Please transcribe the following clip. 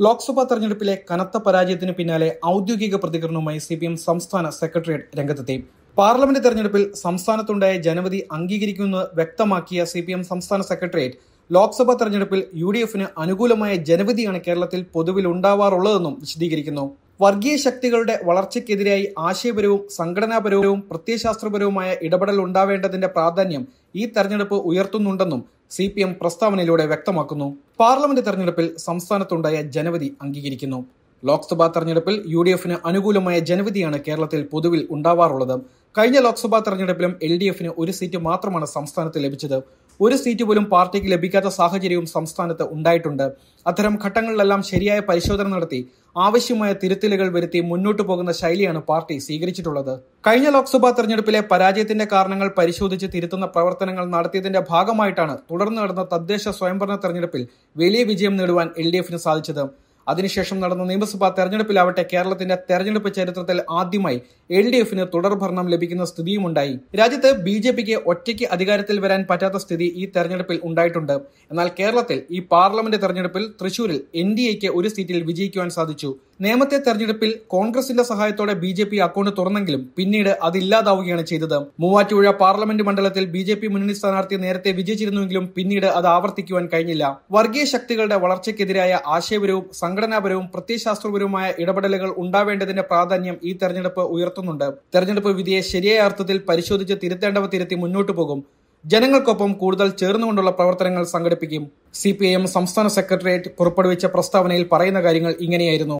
ലോക്സഭാ തെരഞ്ഞെടുപ്പിലെ കനത്ത പരാജയത്തിന് പിന്നാലെ ഔദ്യോഗിക പ്രതികരണവുമായി സി പി എം സംസ്ഥാന സെക്രട്ടേറിയറ്റ് രംഗത്തെത്തി. പാർലമെന്റ് തെരഞ്ഞെടുപ്പിൽ സംസ്ഥാനത്തുണ്ടായ ജനവിധി അംഗീകരിക്കുമെന്ന് വ്യക്തമാക്കിയ സി പി എം സംസ്ഥാന സെക്രട്ടേറിയറ്റ് ലോക്സഭാ തെരഞ്ഞെടുപ്പിൽ യു ഡി എഫിന് അനുകൂലമായ ജനവിധിയാണ് കേരളത്തിൽ പൊതുവിൽ ഉണ്ടാവാറുള്ളതെന്നും വിശദീകരിക്കുന്നു. വർഗീയ ശക്തികളുടെ വളർച്ചയ്ക്കെതിരായി ആശയപരവും സംഘടനാപരവും പ്രത്യയശാസ്ത്രപരവുമായ ഇടപെടൽ ഉണ്ടാവേണ്ടതിന്റെ പ്രാധാന്യം ഈ തെരഞ്ഞെടുപ്പ് ഉയർത്തുന്നുണ്ടെന്നും സി പി എം പ്രസ്താവനയിലൂടെ വ്യക്തമാക്കുന്നു. പാർലമെന്റ് തെരഞ്ഞെടുപ്പിൽ സംസ്ഥാനത്തുണ്ടായ ജനവിധി അംഗീകരിക്കുന്നു. ലോക്സഭാ തെരഞ്ഞെടുപ്പിൽ യു ഡി എഫിന് അനുകൂലമായ ജനവിധിയാണ് കേരളത്തിൽ പൊതുവിൽ ഉണ്ടാവാറുള്ളത്. കഴിഞ്ഞ ലോക്സഭാ തെരഞ്ഞെടുപ്പിലും എൽ ഡി എഫിന് ഒരു സീറ്റ് മാത്രമാണ് സംസ്ഥാനത്ത് ലഭിച്ചത്. ഒരു സീറ്റ് പോലും പാർട്ടിക്ക് ലഭിക്കാത്ത സാഹചര്യവും സംസ്ഥാനത്ത് ഉണ്ടായിട്ടുണ്ട്. അത്തരം ഘട്ടങ്ങളിലെല്ലാം ശരിയായ പരിശോധന നടത്തി ആവശ്യമായ തിരുത്തലുകൾ വരുത്തി മുന്നോട്ടു പോകുന്ന ശൈലിയാണ് പാർട്ടി സ്വീകരിച്ചിട്ടുള്ളത്. കഴിഞ്ഞ ലോക്സഭാ തെരഞ്ഞെടുപ്പിലെ പരാജയത്തിന്റെ കാരണങ്ങൾ പരിശോധിച്ച് തിരുത്തുന്ന പ്രവർത്തനങ്ങൾ നടത്തിയതിന്റെ ഭാഗമായിട്ടാണ് തുടർന്ന് നടന്ന തദ്ദേശ സ്വയംഭരണ തെരഞ്ഞെടുപ്പിൽ വലിയ വിജയം നേടുവാൻ എൽ സാധിച്ചത്. അതിനുശേഷം നടന്ന നിയമസഭാ തെരഞ്ഞെടുപ്പിലാവട്ടെ കേരളത്തിന്റെ തെരഞ്ഞെടുപ്പ് ചരിത്രത്തിൽ ആദ്യമായി എൽ ഡി എഫിന് തുടർഭരണം ലഭിക്കുന്ന സ്ഥിതിയുമുണ്ടായി. രാജ്യത്ത് ബി ജെ പിക്ക് ഒറ്റയ്ക്ക് അധികാരത്തിൽ വരാൻ പറ്റാത്ത സ്ഥിതി ഈ തെരഞ്ഞെടുപ്പിൽ ഉണ്ടായിട്ടുണ്ട്. എന്നാൽ കേരളത്തിൽ ഈ പാർലമെന്റ് തെരഞ്ഞെടുപ്പിൽ തൃശൂരിൽ എൻ ഡി എക്ക് ഒരു സീറ്റിൽ വിജയിക്കുവാൻ സാധിച്ചു. നേമത്തെ തെരഞ്ഞെടുപ്പിൽ കോൺഗ്രസിന്റെ സഹായത്തോടെ ബി ജെ പി അക്കൌണ്ട് തുറന്നെങ്കിലും പിന്നീട് അതില്ലാതാവുകയാണ് ചെയ്തത്. മൂവാറ്റുപുഴ പാർലമെന്റ് മണ്ഡലത്തിൽ ബി ജെ പി മുന്നണി സ്ഥാനാർത്ഥി നേരത്തെ വിജയിച്ചിരുന്നുവെങ്കിലും പിന്നീട് അത് ആവർത്തിക്കുവാൻ കഴിഞ്ഞില്ല. വർഗീയ ശക്തികളുടെ വളർച്ചയ്ക്കെതിരായ ആശയപരവും സംഘടനാപരവും പ്രത്യയശാസ്ത്രപരവുമായ ഇടപെടലുകൾ ഉണ്ടാവേണ്ടതിന്റെ പ്രാധാന്യം ഈ തെരഞ്ഞെടുപ്പ് ഉയർത്തുന്നുണ്ട്. തെരഞ്ഞെടുപ്പ് വിധിയെ ശരിയായ അർത്ഥത്തിൽ പരിശോധിച്ച് തിരുത്തേണ്ടവ തിരുത്തി മുന്നോട്ടു പോകും. ജനങ്ങൾക്കൊപ്പം കൂടുതൽ ചേർന്നുകൊണ്ടുള്ള പ്രവർത്തനങ്ങൾ സംഘടിപ്പിക്കും. സി സംസ്ഥാന സെക്രട്ടേറിയറ്റ് പുറപ്പെടുവിച്ച പ്രസ്താവനയിൽ പറയുന്ന കാര്യങ്ങൾ ഇങ്ങനെയായിരുന്നു.